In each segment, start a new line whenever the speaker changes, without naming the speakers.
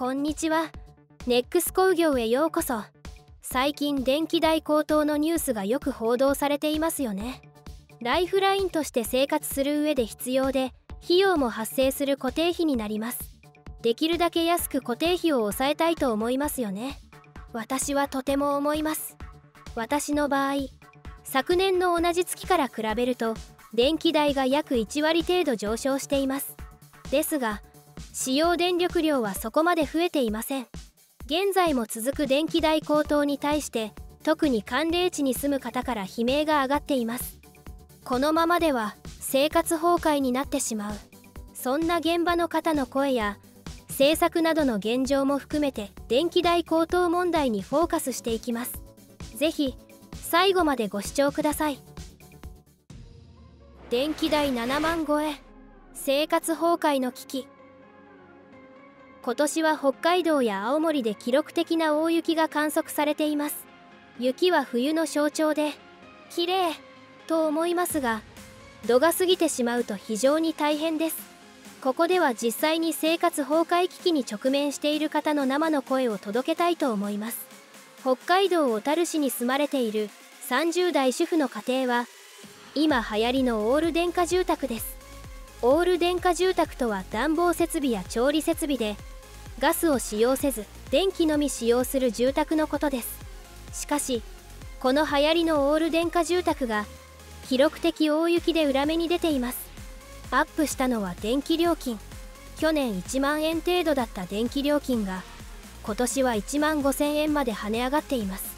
こんにちは。ネックス工業へようこそ。最近電気代高騰のニュースがよく報道されていますよね。ライフラインとして生活する上で必要で費用も発生する固定費になります。できるだけ安く固定費を抑えたいと思いますよね。私はとても思います。私の場合昨年の同じ月から比べると電気代が約1割程度上昇しています。ですが使用電力量はそこまで増えていません。現在も続く電気代高騰に対して特に寒冷地に住む方から悲鳴が上がっています。このままでは生活崩壊になってしまう。そんな現場の方の声や政策などの現状も含めて電気代高騰問題にフォーカスしていきます。是非最後までご視聴ください。電気代7万超え。生活崩壊の危機。今年は北海道や青森で記録的な大雪が観測されています。雪は冬の象徴で綺麗と思いますが度が過ぎてしまうと非常に大変です。ここでは実際に生活崩壊危機に直面している方の生の声を届けたいと思います。北海道小樽市に住まれている30代主婦の家庭は今流行りのオール電化住宅です。オール電化住宅とは暖房設備や調理設備でガスを使用せず電気のみ使用する住宅のことです。しかしこの流行りのオール電化住宅が記録的大雪で裏目に出ています。アップしたのは電気料金。去年1万円程度だった電気料金が今年は1万5000円まで跳ね上がっています。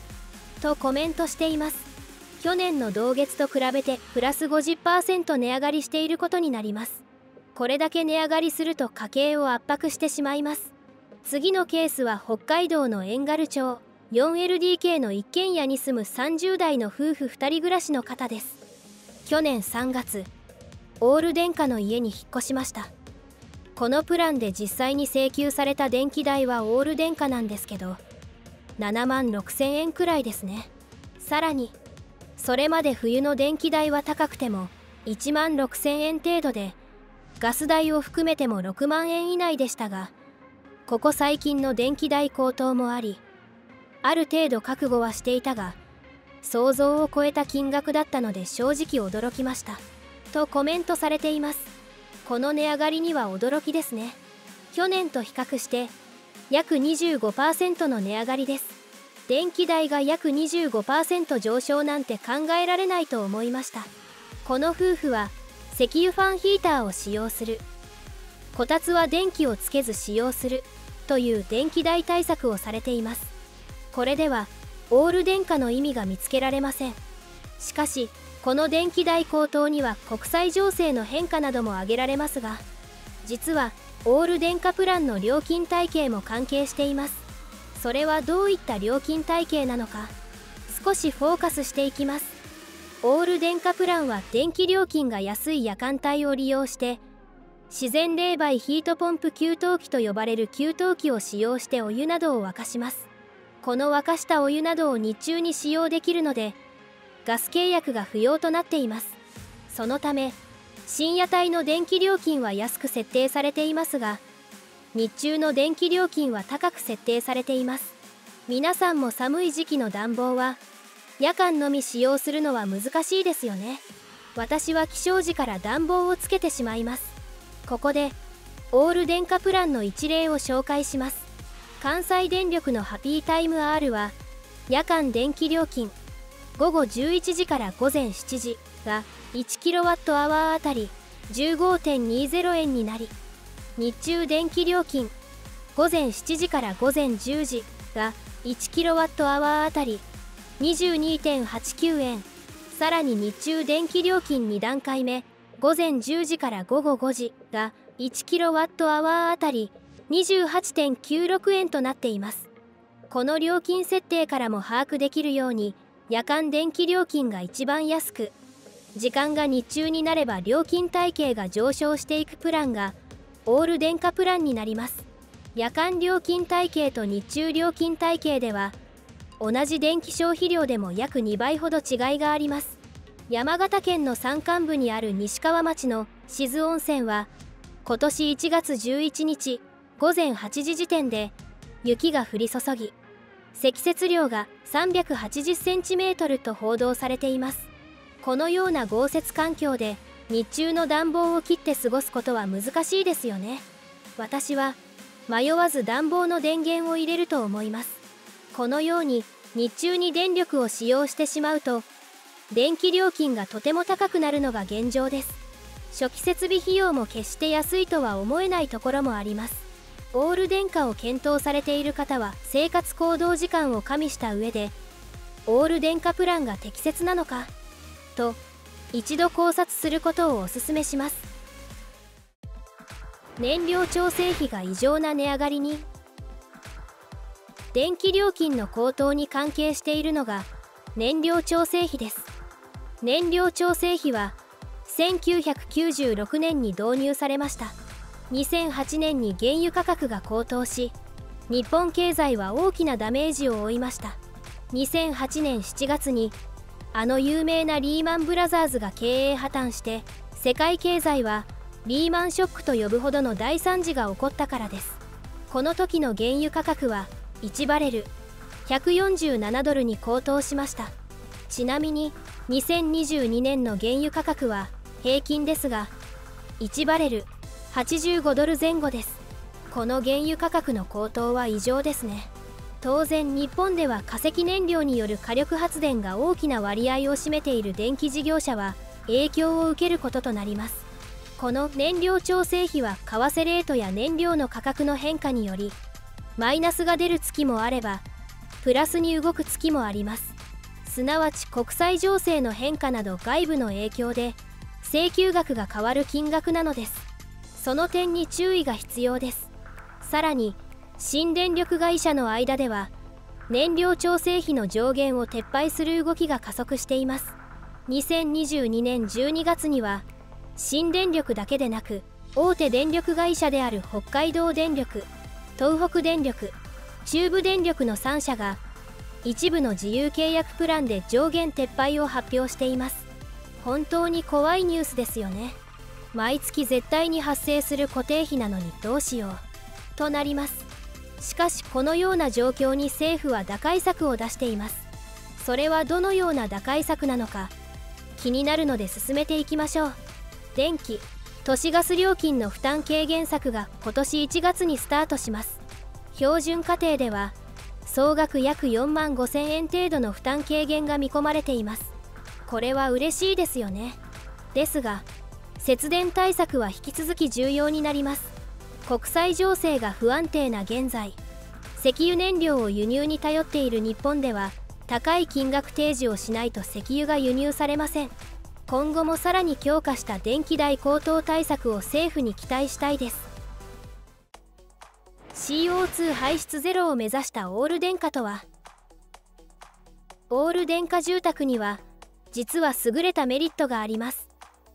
とコメントしています。去年の同月と比べてプラス50%値上がりしていることになります。これだけ値上がりすると家計を圧迫してしまいます。次のケースは北海道の遠軽町。4LDK の一軒家に住む30代の夫婦2人暮らしの方です。去年3月オール電化の家に引っ越しました。このプランで実際に請求された電気代はオール電化なんですけど7万6000円くらいですね。さらにそれまで冬の電気代は高くても1万6000円程度でガス代を含めても6万円以内でしたがここ最近の電気代高騰もありある程度覚悟はしていたが想像を超えた金額だったので正直驚きました。とコメントされています。この値上がりには驚きですね。去年と比較して約25%の値上がりです。電気代が約25%上昇なんて考えられないと思いました。この夫婦は石油ファンヒーターを使用する。こたつは電気をつけず使用する。という電気代対策をされています。これではオール電化の意味が見つけられません。しかしこの電気代高騰には国際情勢の変化なども挙げられますが実はオール電化プランの料金体系も関係しています。それはどういった料金体系なのか少しフォーカスしていきます。オール電化プランは電気料金が安い夜間帯を利用して自然冷媒ヒートポンプ給湯器と呼ばれる給湯器を使用してお湯などを沸かします。この沸かしたお湯などを日中に使用できるのでガス契約が不要となっています。そのため深夜帯の電気料金は安く設定されていますが日中の電気料金は高く設定されています。皆さんも寒い時期の暖房は夜間のみ使用するのは難しいですよね。私は起床時から暖房をつけてしまいます。ここでオール電化プランの一例を紹介します。関西電力のハピータイム R は夜間電気料金午後11時から午前7時が 1kWh あたり15.20円になり日中電気料金午前7時から午前10時が 1kWh あたり22.89円。さらに日中電気料金2段階目午前10時から午後5時が 1kWh あたり28.96円となっています。この料金設定からも把握できるように夜間電気料金が一番安く時間が日中になれば料金体系が上昇していくプランがオール電化プランになります。夜間料金体系と日中料金体系では同じ電気消費量でも約2倍ほど違いがあります。山形県の山間部にある西川町の静温泉は今年1月11日午前8時時点で雪が降り注ぎ積雪量が380センチメートルと報道されています。このような豪雪環境で日中の暖房を切って過ごすことは難しいですよね。私は迷わず暖房の電源を入れると思います。このように日中に電力を使用してしまうと電気料金がとても高くなるのが現状です。初期設備費用も決して安いとは思えないところもあります。オール電化を検討されている方は生活行動時間を加味した上でオール電化プランが適切なのか？と一度考察することをお勧めします。燃料調整費が異常な値上がりに電気料金の高騰に関係しているのが燃料調整費です。燃料調整費は1996年に導入されました。2008年に原油価格が高騰し日本経済は大きなダメージを負いました。2008年7月にあの有名なリーマンブラザーズが経営破綻して世界経済はリーマンショックと呼ぶほどの大惨事が起こったからです。この時の原油価格は1バレル147ドルに高騰しました。ちなみに2022年の原油価格は平均ですが1バレル85ドル前後です。この原油価格の高騰は異常ですね。当然日本では化石燃料による火力発電が大きな割合を占めている電気事業者は影響を受けることとなります。この燃料調整費は為替レートや燃料の価格の変化によりマイナスが出る月もあればプラスに動く月もあります。すなわち国際情勢の変化など外部の影響で請求額が変わる金額なのです。その点に注意が必要です。さらに新電力会社の間では燃料調整費の上限を撤廃する動きが加速しています。2022年12月には新電力だけでなく大手電力会社である北海道電力東北電力中部電力の3社が一部の自由契約プランで上限撤廃を発表しています。本当に怖いニュースですよね。毎月絶対に発生する固定費なのにどうしよう。となります。しかしこのような状況に政府は打開策を出しています。それはどのような打開策なのか気になるので進めていきましょう。電気都市ガス料金の負担軽減策が今年1月にスタートします。標準家庭では総額約4万5千円程度の負担軽減が見込まれています。これは嬉しいですよね。ですが節電対策は引き続き重要になります。国際情勢が不安定な現在石油燃料を輸入に頼っている日本では高い金額提示をしないと石油が輸入されません。今後もさらに強化した電気代高騰対策を政府に期待したいです。CO2 排出ゼロを目指したオール電化とはオール電化住宅には実は優れたメリットがあります。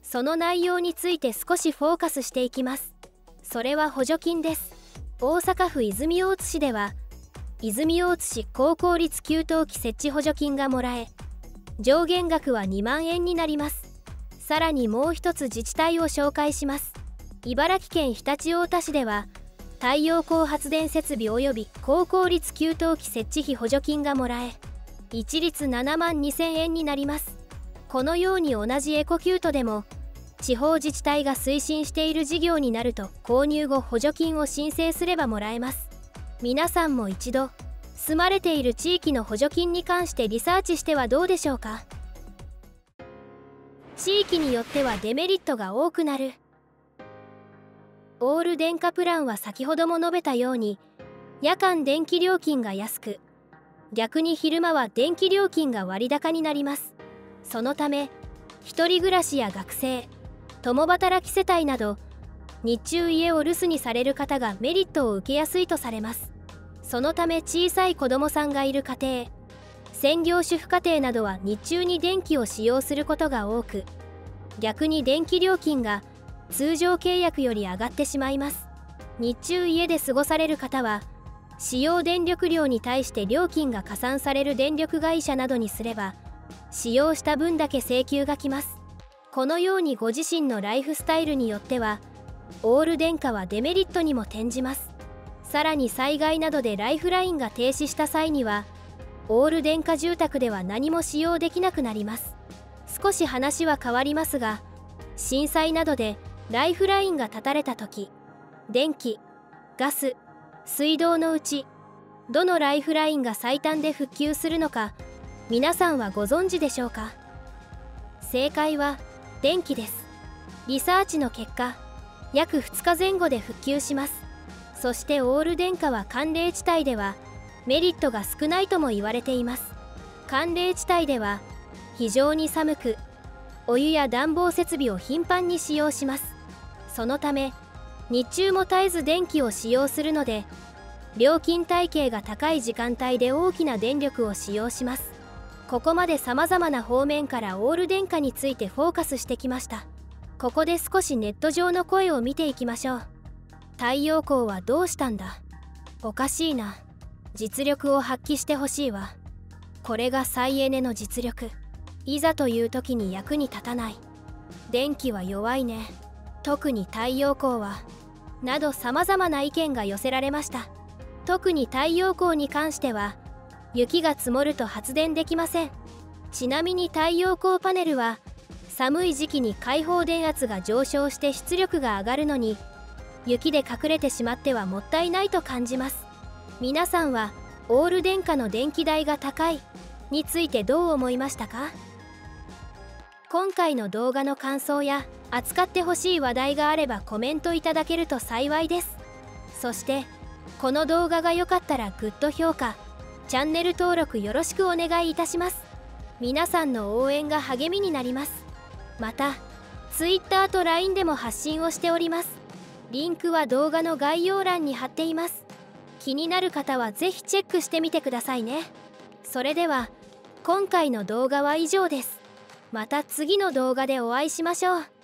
その内容について少しフォーカスしていきます。それは補助金です。大阪府泉大津市では泉大津市高効率給湯器設置補助金がもらえ上限額は2万円になります。さらにもう一つ自治体を紹介します。茨城県常陸太田市では太陽光発電設備及び高効率給湯器設置費補助金がもらえ一律7万2000円になります。このように同じエコキュートでも地方自治体が推進している事業になると購入後補助金を申請すればもらえます。皆さんも一度住まれている地域の補助金に関してリサーチしてはどうでしょうか？地域によってはデメリットが多くなる。オール電化プランは先ほども述べたように夜間電気料金が安く逆に昼間は電気料金が割高になります。そのため1人暮らしや学生共働き世帯など日中家を留守にされる方がメリットを受けやすいとされます。そのため小さい子どもさんがいる家庭専業主婦家庭などは日中に電気を使用することが多く逆に電気料金が通常契約より上がってしまいます。日中家で過ごされる方は使用電力量に対して料金が加算される電力会社などにすれば使用した分だけ請求が来ます。このようにご自身のライフスタイルによってはオール電化はデメリットにも転じます。さらに災害などでライフラインが停止した際にはオール電化住宅では何も使用できなくなります。少し話は変わりますが震災などでライフラインが断たれた時電気ガス水道のうちどのライフラインが最短で復旧するのか皆さんはご存知でしょうか？正解は電気です。リサーチの結果約2日前後で復旧します。そしてオール電化は寒冷地帯ではメリットが少ないとも言われています。寒冷地帯では非常に寒くお湯や暖房設備を頻繁に使用します。そのため日中も絶えず電気を使用するので料金体系が高い時間帯で大きな電力を使用します。ここまで様々な方面からオール電化についてフォーカスしてきました。ここで少しネット上の声を見ていきましょう。太陽光はどうしたんだ？おかしいな。実力を発揮してほしいわ。これが再エネの実力。いざという時に役に立たない。電気は弱いね。特に太陽光は。など様々な意見が寄せられました。特に太陽光に関しては雪が積もると発電できません。ちなみに太陽光パネルは寒い時期に開放電圧が上昇して出力が上がるのに雪で隠れてしまってはもったいないと感じます。皆さんはオール電化の電気代が高いについてどう思いましたか？今回の動画の感想や扱ってほしい話題があればコメントいただけると幸いです。そしてこの動画が良かったらグッド評価チャンネル登録よろしくお願いいたします。皆さんの応援が励みになります。また Twitter と LINE でも発信をしております。リンクは動画の概要欄に貼っています。気になる方は是非チェックしてみてくださいね。それでは今回の動画は以上です。また次の動画でお会いしましょう。